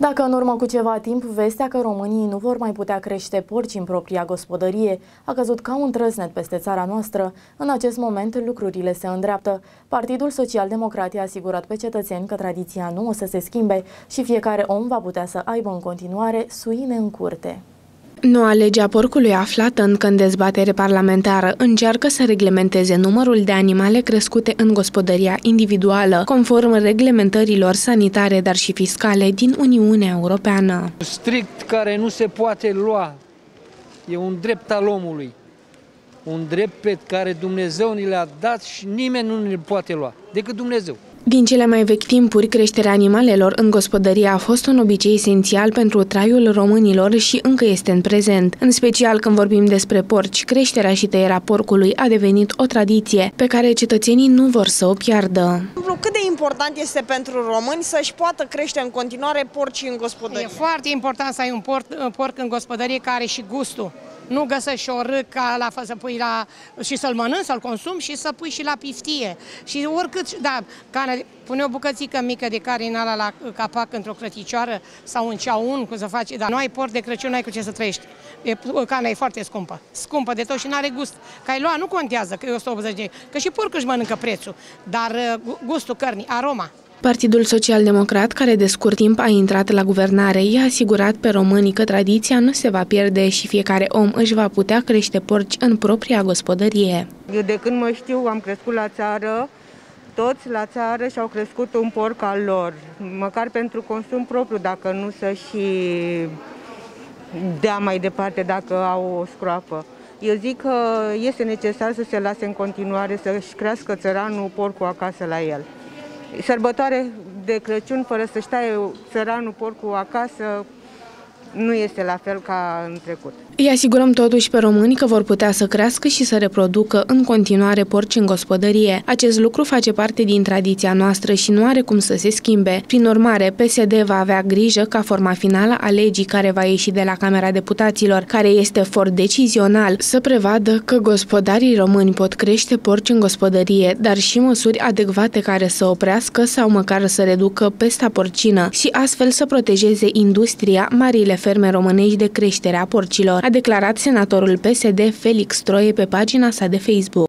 Dacă în urmă cu ceva timp vestea că românii nu vor mai putea crește porci în propria gospodărie a căzut ca un trăsnet peste țara noastră, în acest moment lucrurile se îndreaptă. Partidul Social Democrat a asigurat pe cetățeni că tradiția nu o să se schimbe și fiecare om va putea să aibă în continuare suine în curte. Noua lege a porcului aflată încă în dezbatere parlamentară încearcă să reglementeze numărul de animale crescute în gospodăria individuală, conform reglementărilor sanitare, dar și fiscale din Uniunea Europeană. Strict care nu se poate lua, e un drept al omului, un drept pe care Dumnezeu ni l-a dat și nimeni nu ne poate lua, decât Dumnezeu. Din cele mai vechi timpuri, creșterea animalelor în gospodărie a fost un obicei esențial pentru traiul românilor și încă este în prezent. În special când vorbim despre porci, creșterea și tăierea porcului a devenit o tradiție pe care cetățenii nu vor să o piardă. Cât de important este pentru români să-și poată crește în continuare porci în gospodărie? E foarte important să ai un porc, porc în gospodărie care are și gustul nu găsești o râcă la, să pui la, și să-l mănânci, să-l consumi și să pui și la piftie. Și oricât, da, care, pune o bucățică mică de carne ala la capac într-o crăticioară sau în ceaun, cum să faci, dar nu ai porc de Crăciun, nu ai cu ce să trăiești. E, carnea e foarte scumpă, scumpă de tot și nu are gust. Că ai lua, nu contează că e 180 de că și porcul își mănâncă prețul, dar uh, gustul cărnii, aroma. Partidul Social Democrat, care de scurt timp a intrat la guvernare, i-a asigurat pe românii că tradiția nu se va pierde și fiecare om își va putea crește porci în propria gospodărie. Eu de când mă știu am crescut la țară, toți la țară și-au crescut un porc al lor, măcar pentru consum propriu, dacă nu să și dea mai departe dacă au o scroapă. Eu zic că este necesar să se lase în continuare să-și crească țăranul porcul acasă la el sărbătoare de Crăciun fără să-și taie țăranul porcul acasă, nu este la fel ca în trecut. Îi asigurăm totuși pe români că vor putea să crească și să reproducă în continuare porci în gospodărie. Acest lucru face parte din tradiția noastră și nu are cum să se schimbe. Prin urmare, PSD va avea grijă ca forma finală a legii care va ieși de la Camera Deputaților, care este for decizional, să prevadă că gospodarii români pot crește porci în gospodărie, dar și măsuri adecvate care să oprească sau măcar să reducă pesta porcină și astfel să protejeze industria, marile ferme românești de creștere a porcilor, a declarat senatorul PSD Felix Troie pe pagina sa de Facebook.